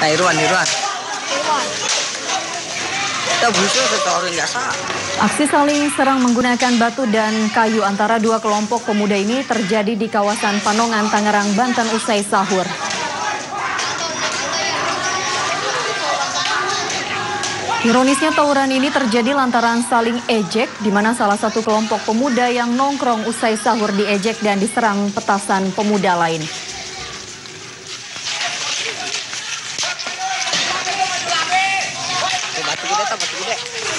Nah, Irwan, Irwan. Kita. Aksi saling serang menggunakan batu dan kayu antara dua kelompok pemuda ini terjadi di kawasan Panongan, Tangerang, Banten usai sahur. Ironisnya tawuran ini terjadi lantaran saling ejek, di mana salah satu kelompok pemuda yang nongkrong usai sahur diejek dan diserang petasan pemuda lain. Tapi dia.